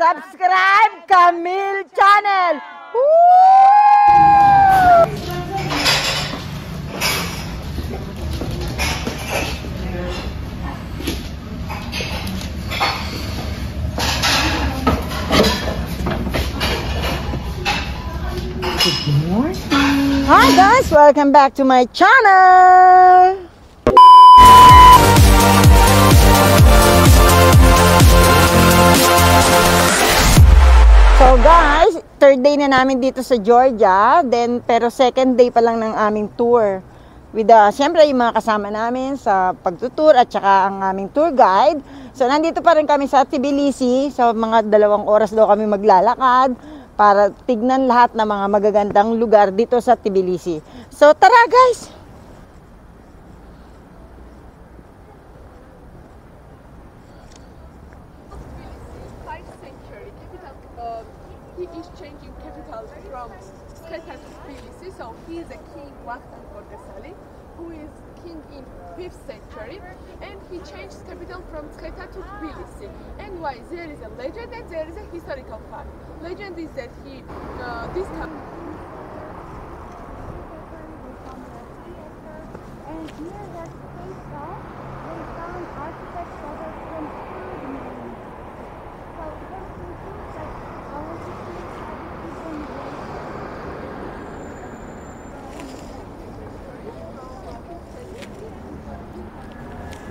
Subscribe Camille Channel! Woo! Hi guys! Welcome back to my channel! So guys, third day na namin dito sa Georgia. Then, pero second day pa lang ng aming tour. With the, siyempre yung mga kasama namin sa pagtutour at saka ang aming tour guide. So, nandito pa rin kami sa Tbilisi. So, mga dalawang oras daw kami maglalakad para tignan lahat ng mga magagandang lugar dito sa Tbilisi. So, tara guys! Historical fact. Legend is that he uh, this time. And near that they found artifacts that had even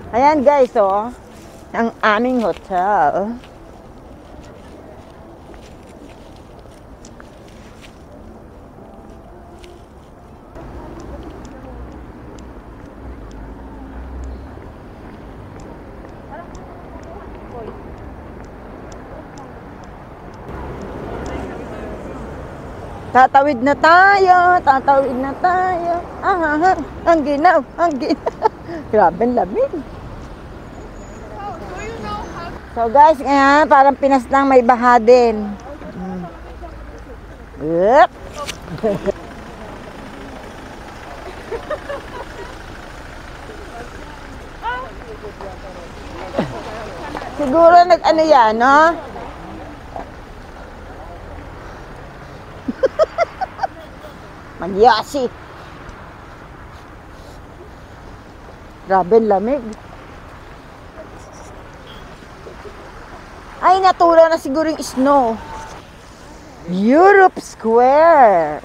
Ayan guys, oh. Ang aming hotel. Tatawid na tayo, tatawid na tayo. Ah, ah, ah, ang ginaw, ang ginaw. Grabe, ang lamig. So guys, ngayon parang Pinas lang may baha din. Mm. Siguro nag ano yan, no? Magyasi. Grabe lamig. Ay, natula na siguro yung snow. Europe Square.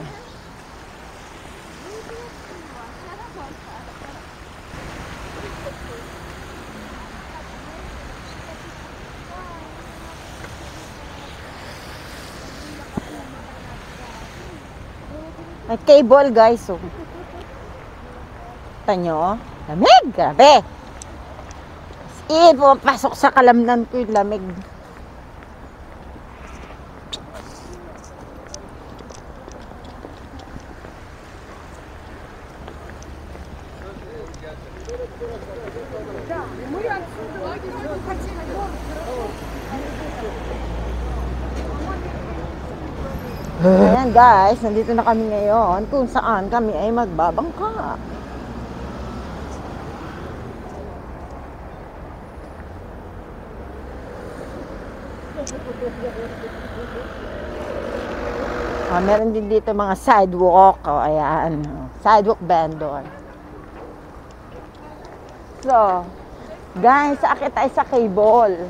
May cable guys, oh. Kita nyo, oh. Lamig, grabe. As in, sa kalamnan ko yung lamig. Ayan guys, nandito na kami ngayon kung saan kami ay magbabangka. Ah, meron din dito mga sidewalk. O, ayan. Sidewalk vendor. So, guys, akit tayo sa cable.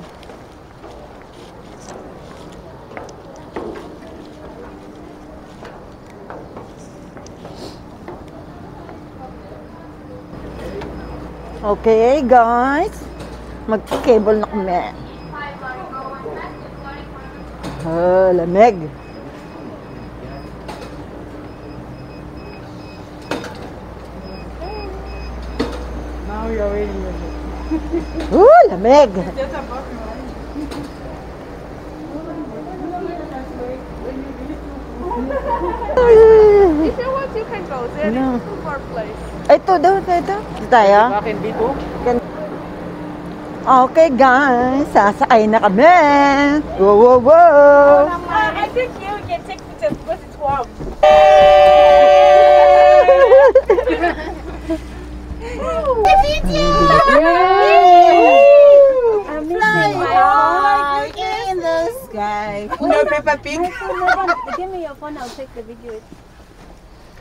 Okay, guys. Mag-cable na kami. Ah, lamig. Now are waiting with it. Uh, lamig. If you want, you can go. There is No. two more place. Ito daw, ito, ito. Ito tayo. Back in B2? Okay, guys. Sasakay na kami. Wow, wow, wow. I think you can take pictures because it's warm. Flying high in the sky. guys. No Peppa Pig. Give me your phone, I'll take the video.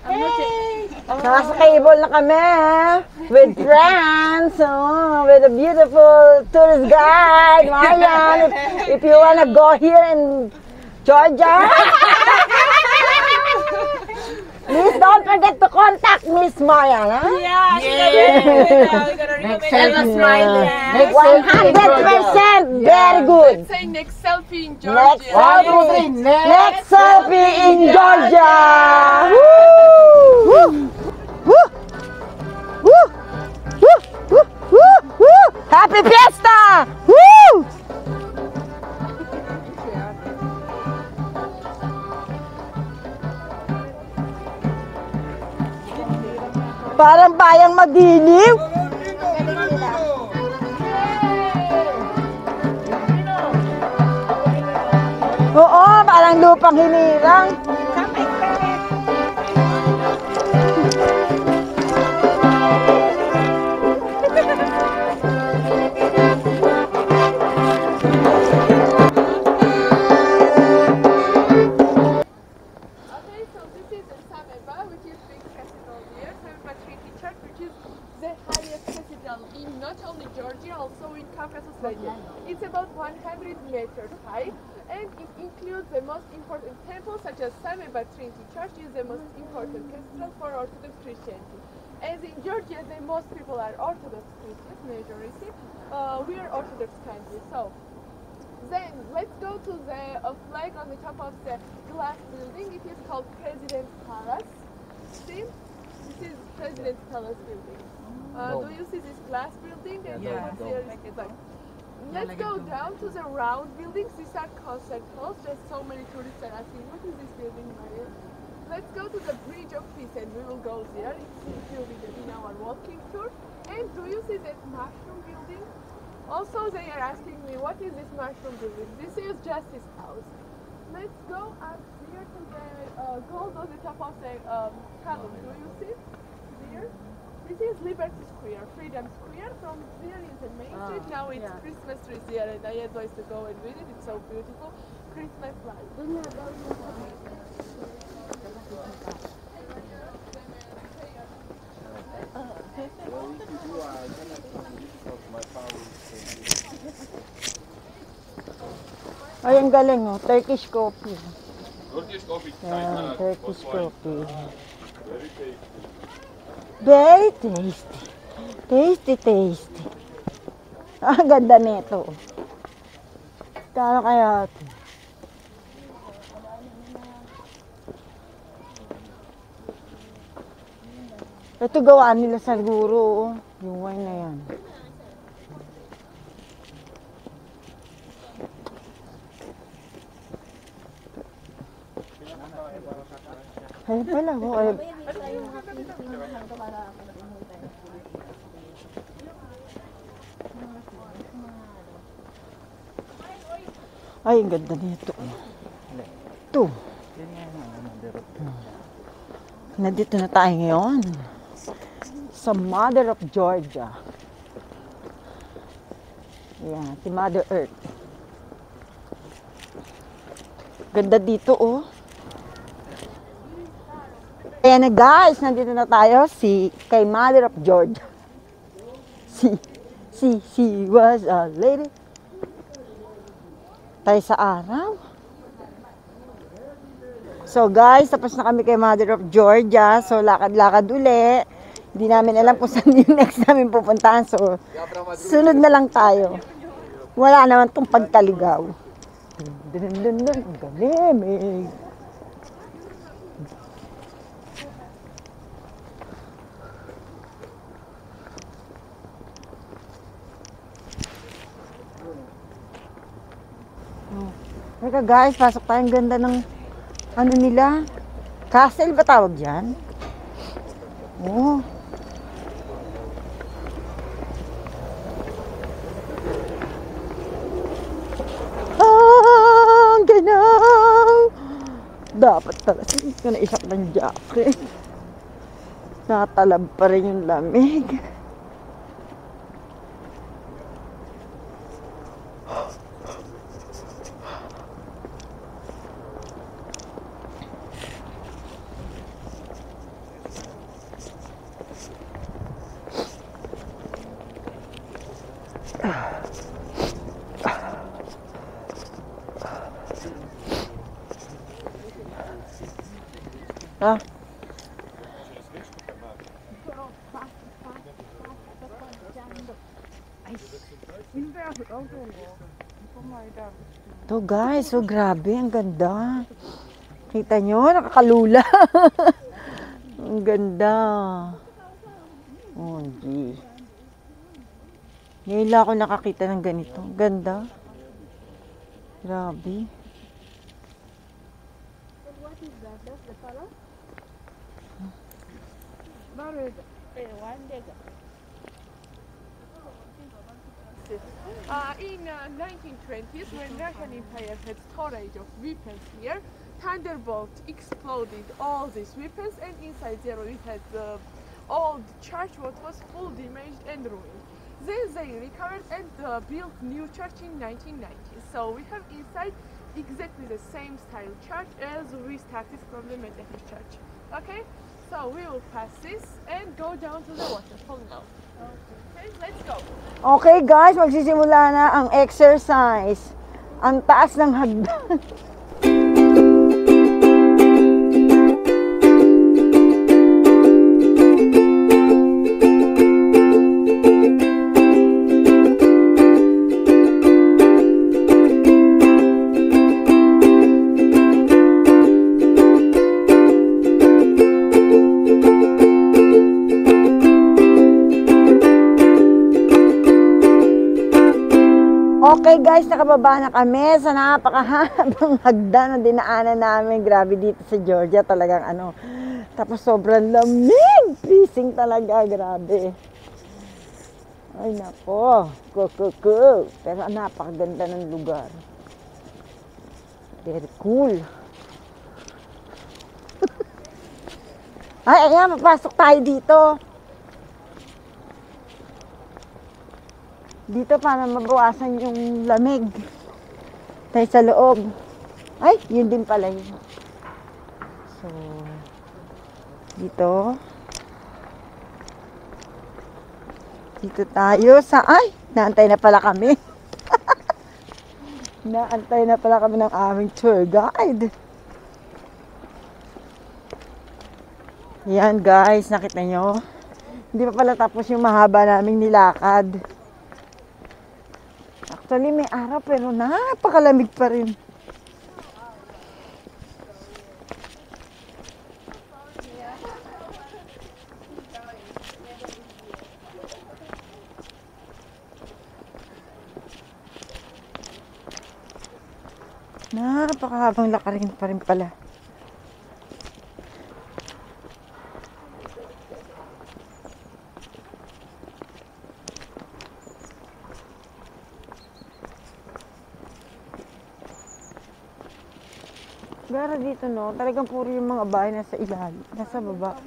I'm not taking. Nasa cable na kami with friends, oh, with a beautiful tourist guide, Marian. If, if you wanna go here in Georgia, please don't forget to contact Miss Marian. Huh? Yeah, Next Tell us smile. Next 100% very good. Let's say next selfie in Next Georgia. selfie, next selfie in Georgia. Woo! Happy Fiesta! Woo! Parang bayang magiliw. Oo, parang lupang hinirang. And Yeah. over there is the Let's go down to the round buildings. These are concert halls. There's so many tourists are asking, what is this building, Maria? Let's go to the Bridge of Peace and we will go there. It's included in our walking tour. And do you see that mushroom building? Also, they are asking me, what is this mushroom building? This is Justice House. Let's go up here to the uh, gold on the top of the um, column. Do you see there? This is Liberty Square, Freedom Square. From there is the main street. Ah, now it's Christmas tree there, and I advise to go and visit. It's so beautiful. Christmas lights. Ay, ang galing oh. Turkish coffee. Turkish coffee. Yan, Turkish coffee. Very tasty. Tasty, tasty. Ah, ganda nito. Kano kaya ito? Ito gawaan nila sa siguro, oh. yung wine na yan. Ayun pala, oh. Ay, Ay, ang ganda nito. Ito. Nandito na tayo ngayon. Sa Mother of Georgia. Yan, si Mother Earth. Ganda dito, oh. Kaya na guys, nandito na tayo si kay Mother of Georgia. Si, si, she was a lady. Tayo sa araw. So guys, tapos na kami kay Mother of Georgia. So lakad-lakad uli. Hindi namin alam kung saan yung next namin pupuntahan. So sunod na lang tayo. Wala naman tong pagkaligaw. Dun, dun, dun, dun. Galimig. Teka guys, pasok tayo. Ang ganda ng ano nila. Castle ba tawag dyan? Oo. Ah, ang ganaw! Dapat talaga. Ko na isak ng jacket. Natalab pa rin yung lamig. Ha? To guys, so grabe, ang ganda. Kita nyo, nakakalula. ang ganda. Oh, gee. Ngayon ako nakakita ng ganito. Ganda. Grabe. What is that? That's the color? Married. Uh, in uh, 1920s, when Russian Empire had storage of weapons here, Thunderbolt exploded all these weapons, and inside there we had the old church, what was full damaged and ruined. Then they recovered and uh, built new church in 1990. So we have inside exactly the same style church as we started from the Methodist church. Okay, so we will pass this and go down to the waterfall now. Okay, let's go. Okay guys, magsisimula na ang exercise. Ang taas ng hagdan. guys, nakababa na kami sa napakahabang hagdan na dinaanan namin. Grabe dito sa Georgia, talagang ano. Tapos sobrang lamig. Freezing talaga, grabe. Ay nako, kukuku. Pero napakaganda ng lugar. Very cool. Ay, ayan, mapasok tayo dito. Dito para mabawasan yung lamig. Tayo sa loob. Ay, yun din pala yun. So, dito. Dito tayo sa, ay, naantay na pala kami. naantay na pala kami ng aming tour guide. Yan guys, nakita nyo? Hindi pa pala tapos yung mahaba naming nilakad. Actually, may araw pero napakalamig pa rin. Napakahabang lakarin pa rin pala. Gara dito no, talagang puro yung mga bahay nasa ilalim, nasa baba.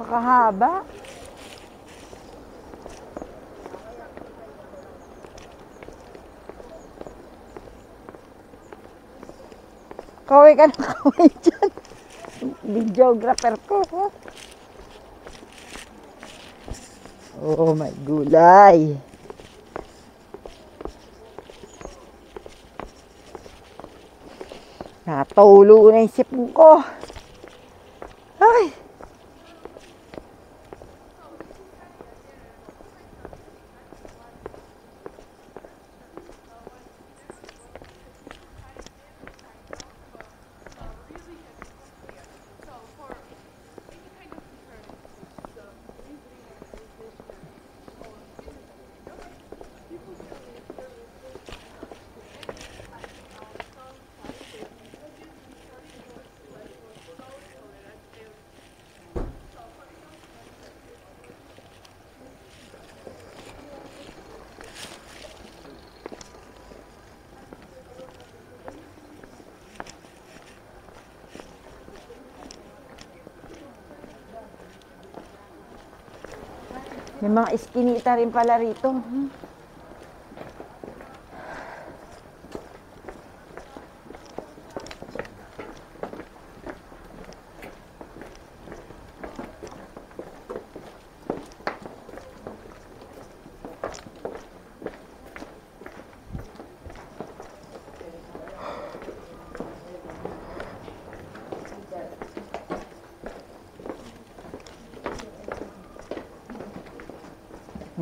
Pakahaba. Kaway ka na kaway dyan. Videographer ko. Oh my gulay. Natulo na yung sipon ko. Ay. May mga iskinita rin pala rito. Hmm.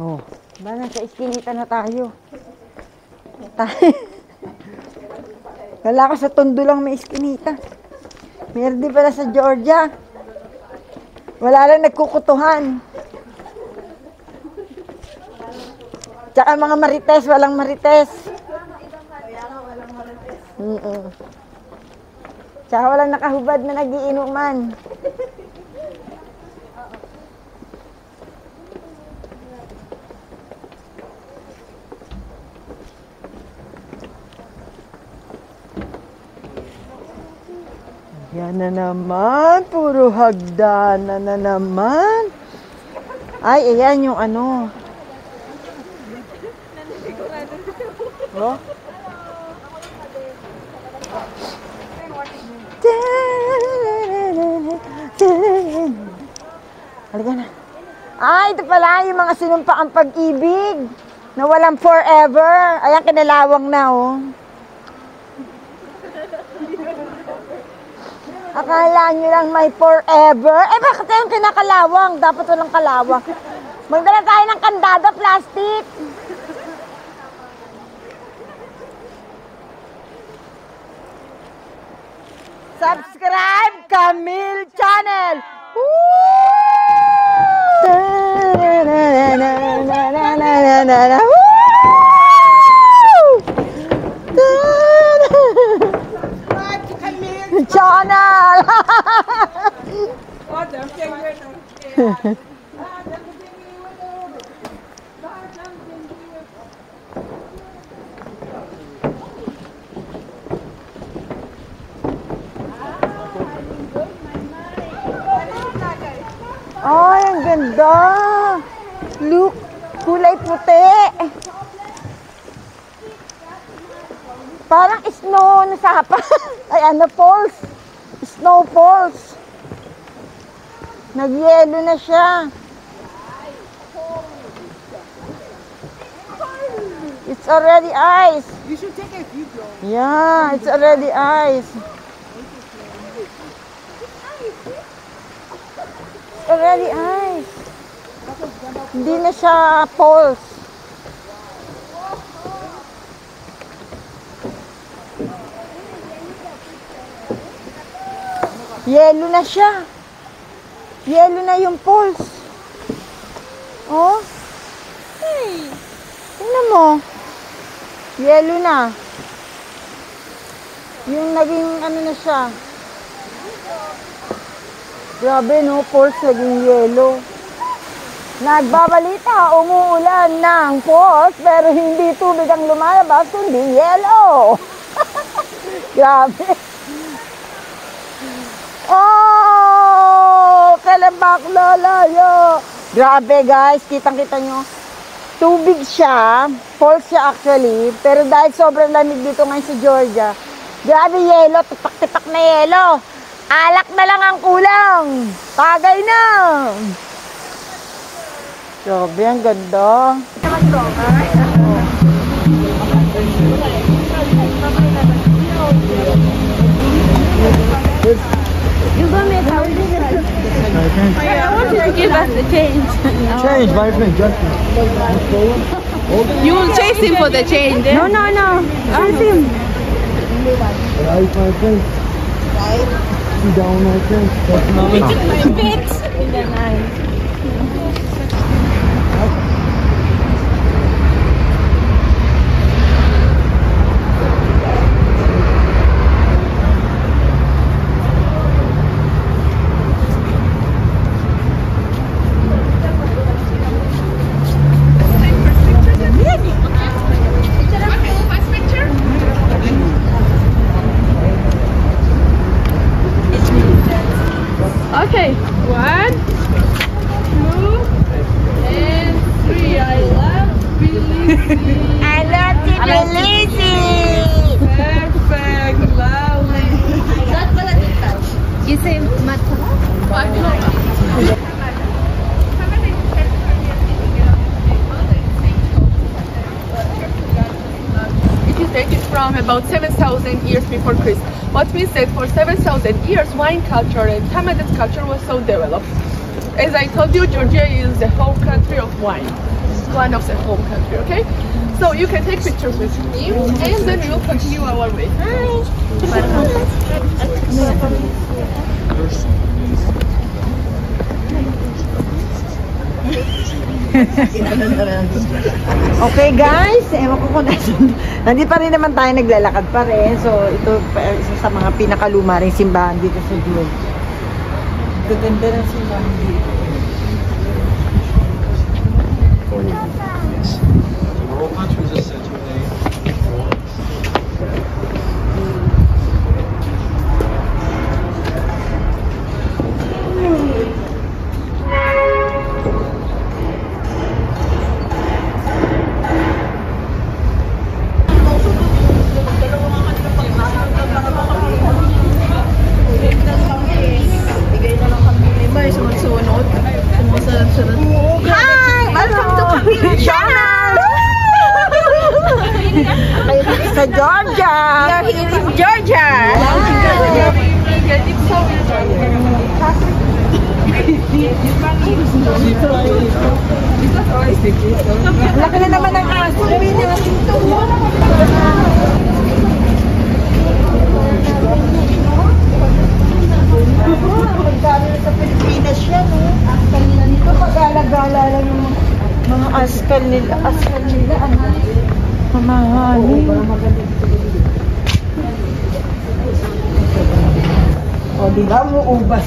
Oh, iskinita na tayo. Wala ka sa tondo lang may iskinita. Meron din pala sa Georgia. Wala lang nagkukutuhan. Tsaka mga marites, walang marites. Mm Tsaka walang nakahubad na nagiinuman. Na naman, puro hagdanan na naman. Ay, ayan yung ano. Oh? Halika na. Ah, ito pala yung mga sinumpa ang pag-ibig na walang forever. Ayan, kinalawang na, oh. Akala nyo lang may forever. Eh, bakit yung kinakalawang? Dapat walang kalawang. Magdala tayo ng kandado, plastic. Subscribe Camille Channel! Woo! Channel! Ay, ang ganda! Look, kulay puti. Parang snow na sa hapa. Ay, ano, falls. Snow falls. Nagyelo na siya. It's already ice. You should take a video. Yeah, it's already ice. It's already ice. Hindi na siya falls. Yelo na siya. Yelo na yung falls. Oh. Hey. Tingnan mo. Yelo na. Yung naging ano na siya. Grabe no, falls naging yelo. Nagbabalita, umuulan ng falls, pero hindi tubig ang lumalabas, kundi yelo. Grabe. Oh! Kalambak lalayo. Grabe guys, kitang-kita nyo. Tubig siya, falls siya actually, pero dahil sobrang lamig dito ngayon sa Georgia, grabe yelo, tipak-tipak na yelo. Alak na lang ang kulang. Tagay na. Grabe, ang ganda. I want you to give us the change. Change, my friend, just You will chase him for the change. Eh? No, no, no. Chase him. right, my friend. Sit down, my friend. Okay, one, two, and three. I love Belize. I love Tbilisi. Perfect, lovely. You say It is dated from about 7,000 years before What we said for 7,000 years, wine culture and Hamadat culture was so developed. as I told you, Georgia is the home country of wine. One of the home country, okay? So you can take pictures with me and then we will continue our way. Okay guys, ewan ko kung nasan. Nandito pa rin naman tayo naglalakad pa rin. So ito isa sa mga pinakaluma rin simbahan dito sa June. Gaganda ng simbahan dito. Mga askal nila. Askal nila, ano? Mamahali. O, di ba?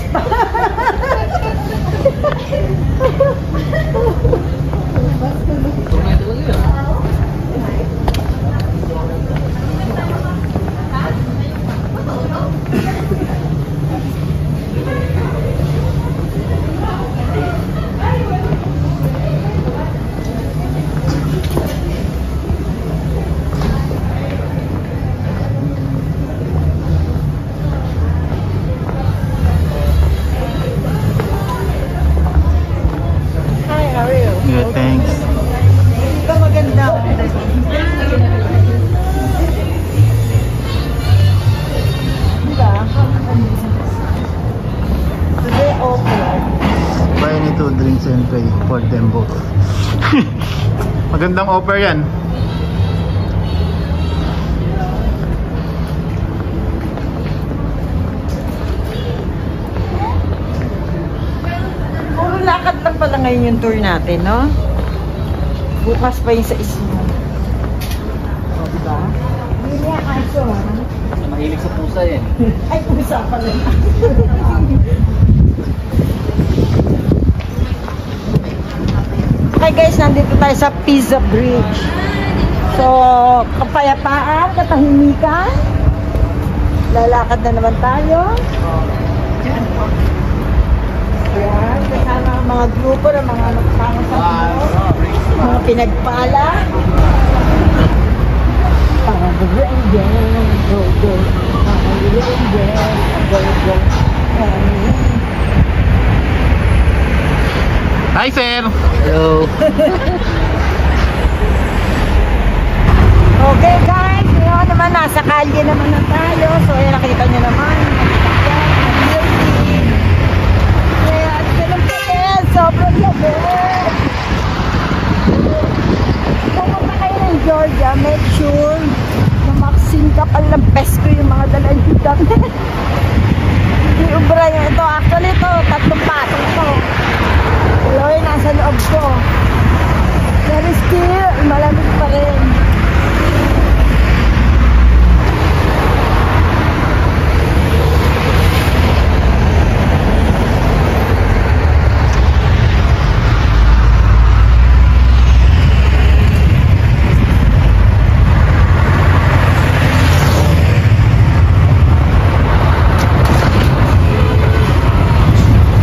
Magandang offer yan. Puro lakad lang pala ngayon yung tour natin, no? Bukas pa yung sa ismo. O, diba? Hindi niya aso, ha? Mahilig sa pusa eh. Ay, pusa pala. Hi guys, nandito tayo sa Pizza Bridge. So, kapayapaan, katahimikan. Lalakad na naman tayo. Ayan, kasama ang mga grupo ng mga nagsama sa mga pinagpala. Pag-render, go, go. Pag-render, go, go. Hi, sir! Hello. Okay guys, ngayon naman nasa kalye naman na tayo. So ayan nakita nyo naman. Kaya ganun pa din, sobrang labot. Pumunta kayo ng Georgia, make sure na maksin kapal ng pesto yung mga dalang damit. Hindi ubra yung ito. Actually ito, tatlong patong to. Yung nasa loob ko. Pero still, malamig pa rin.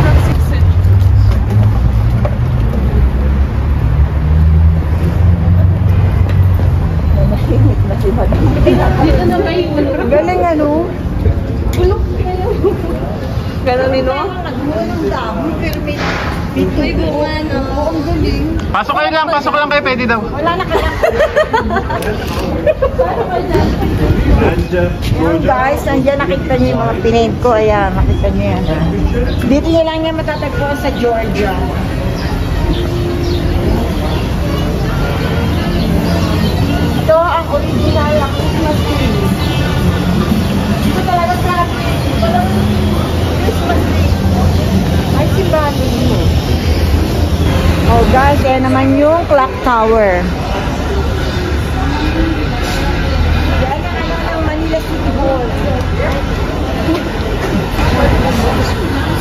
From six century. Pasok kayo lang, pasok lang kayo, pwede daw. Wala na kaya. Ayan guys, nandiyan nakita niyo yung mga pinaint ko. Ayan, nakita niyo yan. Dito niyo lang yan matatagpuan sa Georgia. Ito ang original na Christmas tree. Dito talaga sa dito lang Christmas tree. Ay, simbahan dito. Oh guys, yan naman yung clock tower.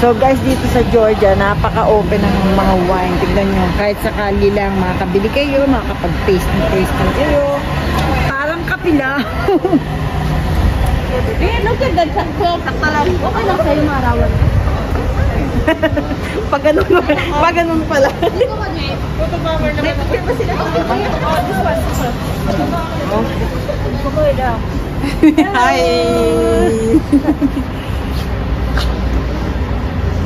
So guys, dito sa Georgia, napaka-open ng mga wine. Tignan nyo, kahit sakali lang makakabili kayo, makakapag-taste ng taste ng kayo. Parang kapila. Eh, no, sa ko, kakalang. Okay lang sa'yo marawan. pag ganun, pag ganun pala. Hindi ko mag-eh. Next ba sila? Oh, this one, this one. Hi! Okay. Okay, one, two, and three. Perfect. Ay, sorry, sorry, sorry. Harry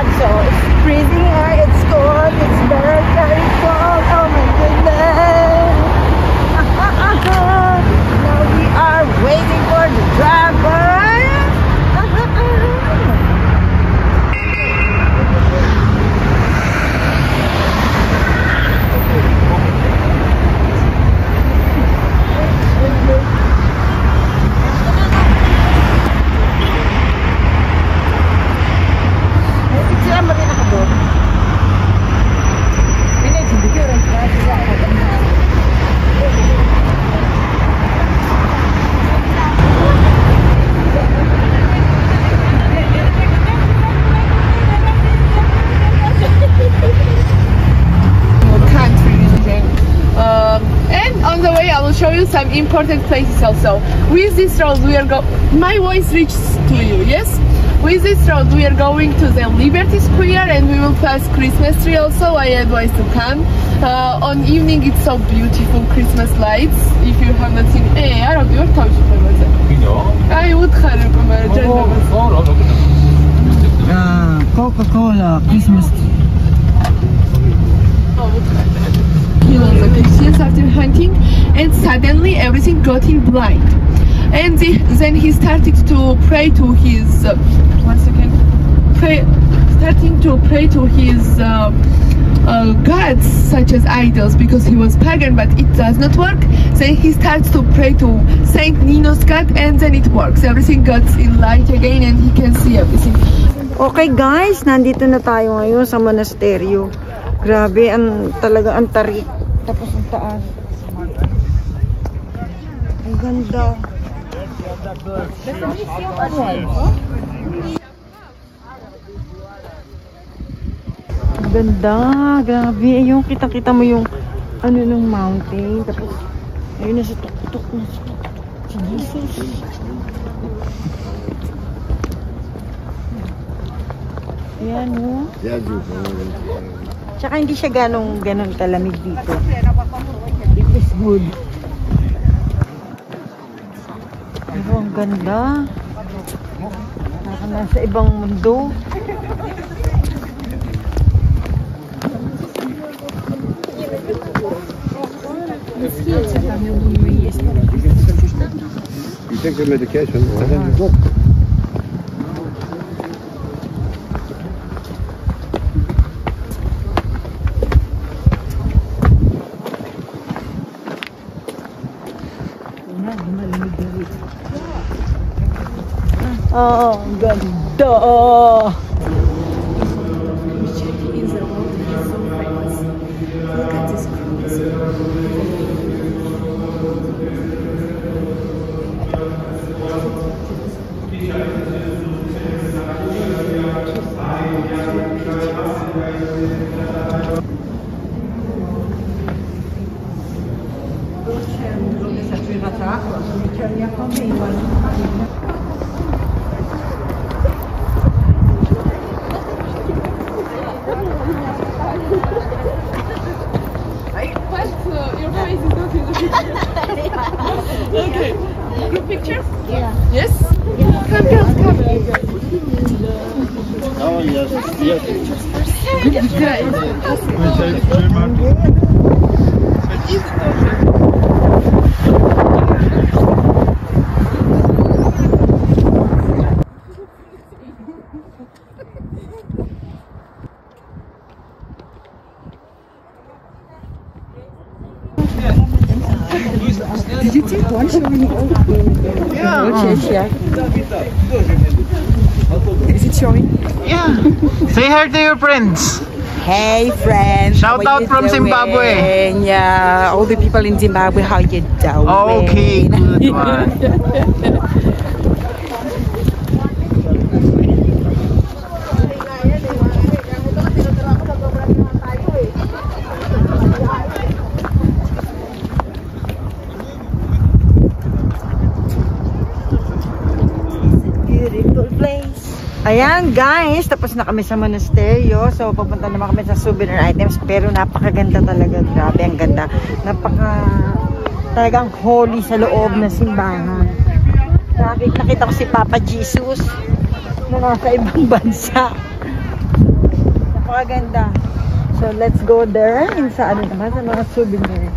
vlog, so it's freezing here, it's cold, it's very, very cold. Oh my goodness! now we are waiting for the driver. Sila mo rin ako doon. Hindi, hindi ko rin. country okay? um, and on the way I will show you some important places also. With this road we are go. My voice reaches to you. Yes. With this road we are going to the Liberty Square and we will pass Christmas tree also, I advise to come. Uh, on evening it's so beautiful Christmas lights, if you haven't seen... hey, Arab, you're talking about that. I would have recommended. Uh, Coca-Cola, Christmas tree. Oh, okay. After hunting and suddenly everything got him blind. And the, then he started to pray to his, uh, one second, pray, starting to pray to his uh, uh, gods such as idols because he was pagan but it does not work. Then he starts to pray to Saint Nino's god and then it works. Everything got in light again and he can see everything. Okay guys, nandito na tayo ngayon sa monasteryo. Grabe, ang talaga ang tarik. Tapos ang taas. Ganda. Ang ganda, grabe. Yung kita-kita mo yung ano ng mountain. Tapos, ayun na sa tuktok na sa tuktok. Jesus. Ayan, oh. Tsaka hindi siya ganong ganon kalamig dito. It is good. Pero ang ganda. Parang nasa ibang mundo. You take the medication and then you go. Oo, ang ganda. is Say hi to your friends. Hey friends. Shout out from doing? Zimbabwe. Yeah, all the people in Zimbabwe, how you doing? Okay, good one. Ayan guys, tapos na kami sa monasteryo. So pupunta naman kami sa souvenir items. Pero napakaganda talaga. Grabe, ang ganda. Napaka talagang holy sa loob ng simbahan. Nakik- Nakita ko si Papa Jesus na nasa ibang bansa. Napakaganda. So let's go there. Sa ano naman, sa mga souvenir.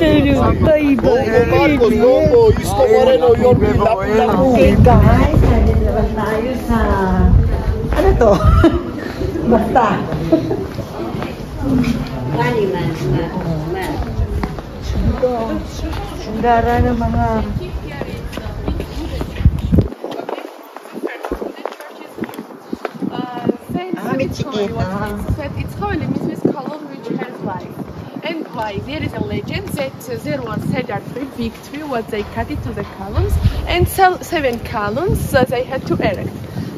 Marcos, Longo, Isko Moreno, Yorbi, Lapu Lapu. Okay guys, nandito naman tayo sa... Ano to? Basta. Ito. Ang gara ng mga... There is a legend that there was cedar tree, tree, what they cut it to the columns, and seven columns uh, they had to erect.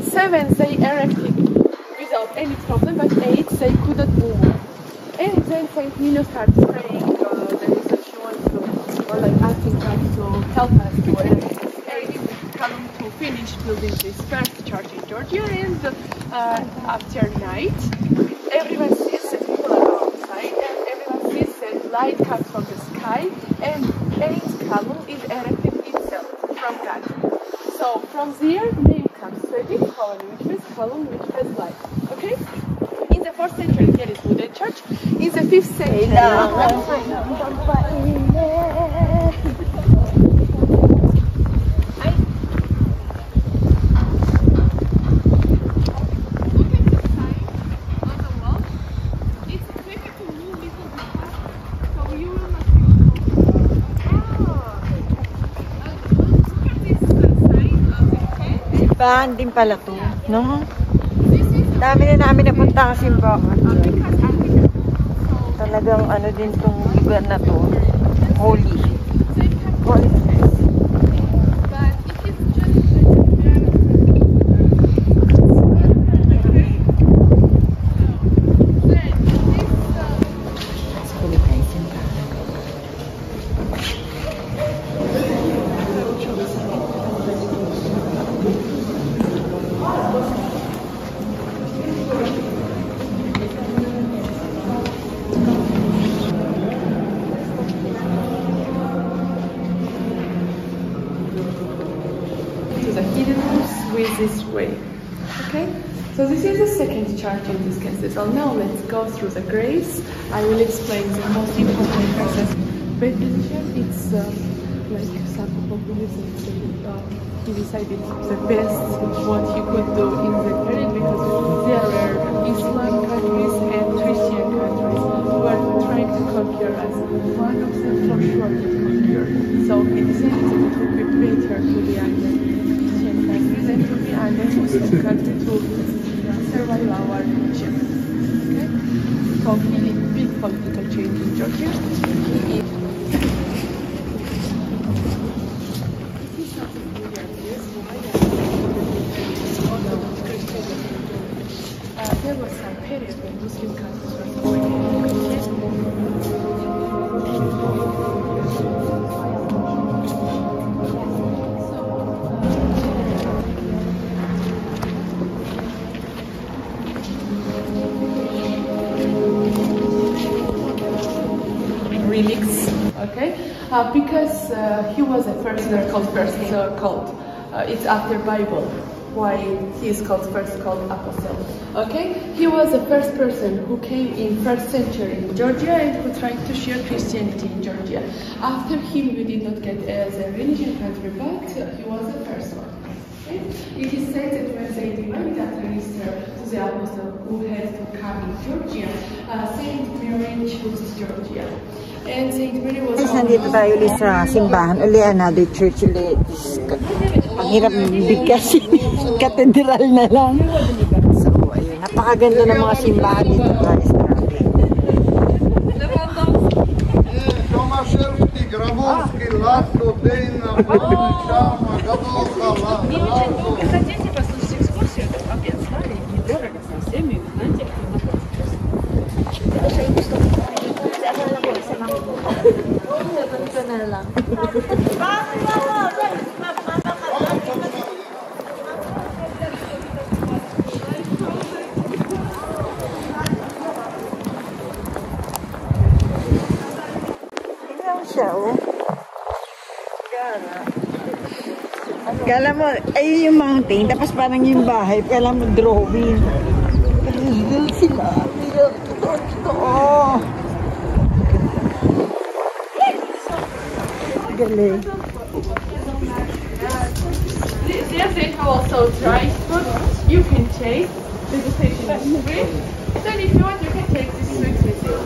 Seven they erected without any problem, but eight they couldn't move. And then Saint Nino started praying. Uh, to, or like asking God to help us to erect column to finish building this first church in Georgia. And uh, after night, everyone sees the people are outside, and everyone sees that light comes from the sky, and eighth column is erected itself from God. So from there, name comes. Big column, which means column which has light. Okay. In the fourth century, there is wooden church. In the fifth century, Paan din pala to, no? Dami na namin napunta Africa. So Talagang ano din tong lugar na to. Holy. Through the grace. I will explain the most important process. Benediction, it's uh, like some people uh, he decided the best what he could do in the period because there were Islam countries and Christian countries who were trying to conquer us. One of them for sure did conquer. So he decided that it would be better to be under Christian countries and to be under Muslim country to survive our religion. Okay? Uh, because uh, he was a first called first uh, called. Uh, it's after Bible. Why he is called first called apostle? Okay, he was the first person who came in first century in Georgia and who tried to share Christianity in Georgia. After him, we did not get as a religion country, but uh, he was the first one Okay? It is said that when they divided after Easter to the apostle who had to come in Georgia, uh, Saint Mary chose Georgia. And Saint Mary was Guys, nandito tayo ulit sa simbahan. Uli, another church ulit. Ang hirap bigkasin. Katedral na lang. So, ayun. Napakaganda ng mga simbahan dito, guys. Grabe. Томашевский, Гробовский, Ласко, Дейна, Вы хотите послушать экскурсию? Обед стали недорого со всеми, знаете, Kala mo, ay yung mountain, tapos parang yung bahay, kala mo drawing. Real sila. Real. Totoo, totoo. Galing. There they have also dry food. You can take. Vegetation is free. Then if you want, you can take this sweet with you.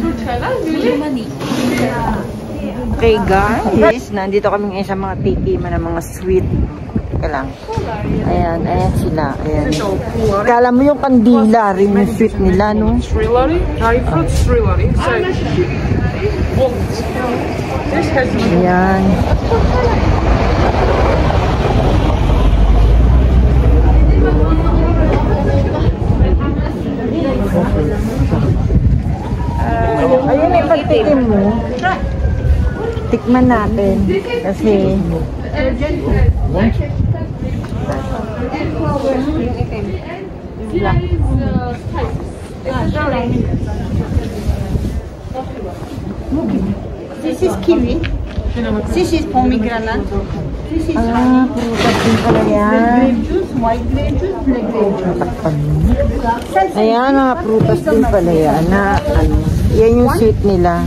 Turkana, really? Okay guys, nandito kami ngayon sa mga tikiman ng mga sweet. Teka lang. Ayan, ayan sila. Ayan. Kala mo yung kandila rin yung sweet nila, no? Srilari, dry fruit srilari. So, walnuts. This has Ayan. Ayun yung pagtikim mo. Tikman natin. Kasi. This is kiwi. This is pomegranate. This is ah, prutas din pala yan. white grape juice, black grape juice. Ayan, mga prutas din pala yan. Na, ano, yan yung sweet nila.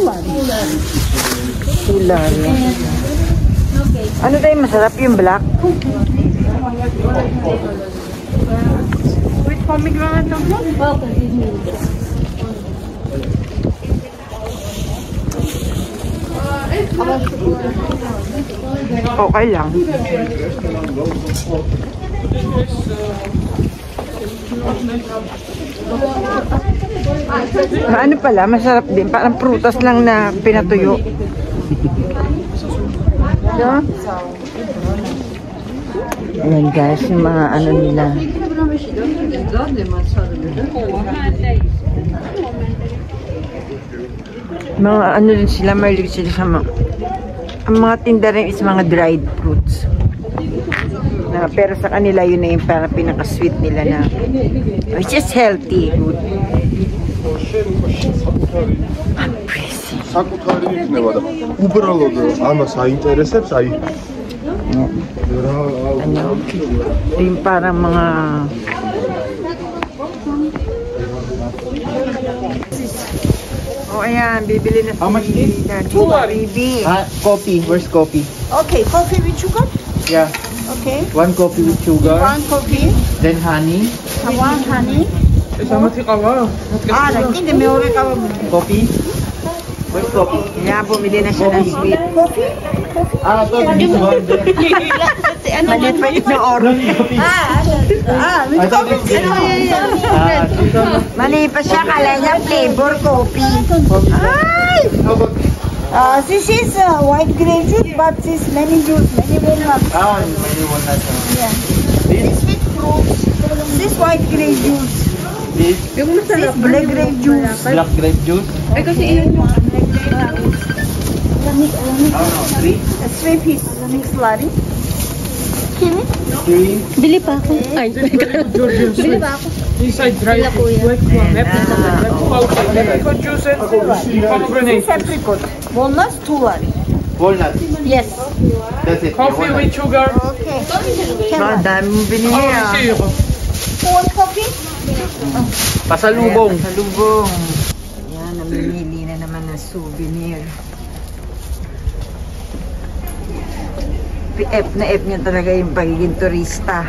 Tular. Ano tayo masarap yung black? With pomegranate on top. Okay lang. Ah, Ano pala, masarap din. Parang prutas lang na pinatuyo. Yeah? Ayan guys, yung mga ano nila. Mga ano din sila, mahilig sila sa mga ang mga tinda rin is mga dried fruits. Na, pero sa kanila yun na yung parang pinaka-sweet nila na which is healthy. საკუთარი იქნება და უბრალოდ ამას აინტერესებს, აი Ano, yung parang mga Oh, ayan, bibili na si How much is Daddy. Baby. Ah, coffee. Where's coffee? Okay, coffee with sugar. Yeah. Okay. One coffee with sugar. One coffee. Then honey. One honey. Ah, like in the milk. Coffee. Where's coffee? Kaya bumili na siya ng sweet. Coffee. Ah, thought this one. ano Maliit pa yung oras. Ah, ah, I thought it's ano yan? Ah, Mali pa siya, kala niya flavor coffee. Ay! How about Uh, this is uh, white grape juice, but this many juice, many walnuts. Ah, may walnut. Yeah. This, Sweet fruits. This white grape juice. this This black grape juice. black grape juice. Ay, kasi iyon yung Lamig, lamig. Oh no, three, Three piece. Lamig slurry. three. Bili pa ako. Ay, Bili pa ako. Inside dry fruit, white plum, apricot, outside apricot juice and pomegranate. Apricot. Walnuts, two lari. Walnut. Yes. That's it. Coffee walnut. with sugar, Okay. Ah, dami mong binili oh, ah. One coffee? Pasalubong. Sa lubong. Yan, namimili na naman ng souvenir. F na F niya talaga yung pagiging turista.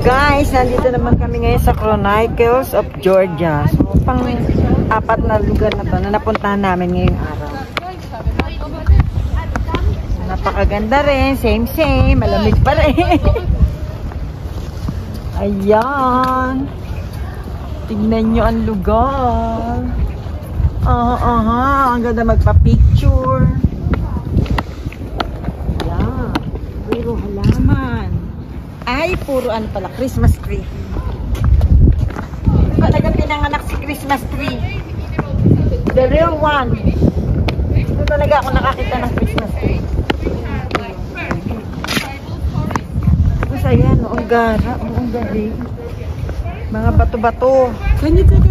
Guys, nandito naman kami ngayon sa Chronicles of Georgia. So, pang apat na lugar na to na napuntahan namin ngayong araw. Napakaganda rin. Same, same. Malamig pa rin. Ayan. Tignan nyo ang lugar. Aha, aha. Ang ganda magpa-picture. Ayan. Puro halaman. Ay, puro ano pala, Christmas tree. Talaga pinanganak si Christmas tree. The real one. Ito talaga ako nakakita ng Christmas tree. Tapos ayan, ang gara, ang galing. Mga bato-bato.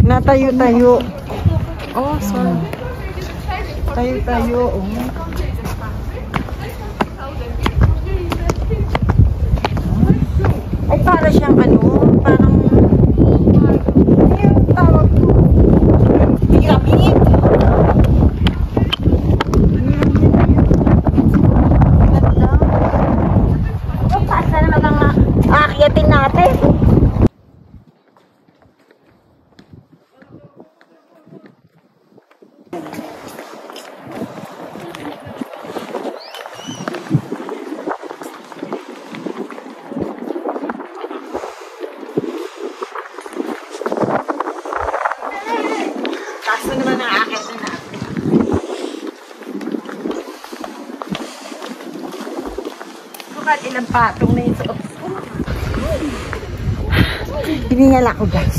Natayo-tayo. Oh, sorry. Tayo-tayo, oh. Ay, para siyang ano, parang, ano yung tawag ko? Pyramid. Ganda. Oh, paasa naman ang aakyatin natin. Kaso naman ang aakyatin natin. Bukal ilang patong na yung suot ko. Hiningal ako guys.